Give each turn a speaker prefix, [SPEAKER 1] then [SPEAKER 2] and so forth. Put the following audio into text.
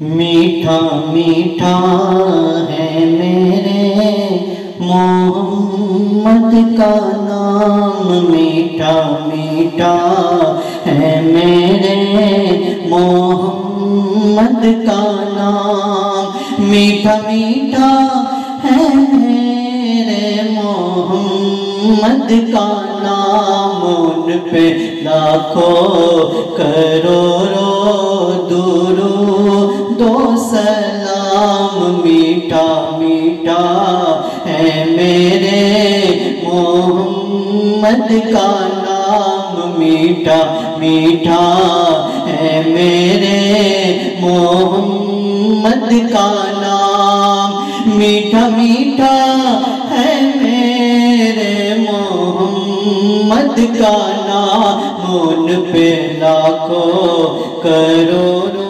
[SPEAKER 1] मीठा मीठा है मेरे मोहम्मद का नाम। मीठा मीठा है मेरे मोहम्मद का नाम। मीठा मीठा है मेरे मोहम्मद का नाम। उन पे लाखों करोड़ों मीठा मीठा है मेरे मोहम्मद का नाम। मीठा मीठा है मेरे मोहम्मद का नाम। मीठा मीठा है मेरे मोहम्मद का नाम। उन पे लाखों करोड़ों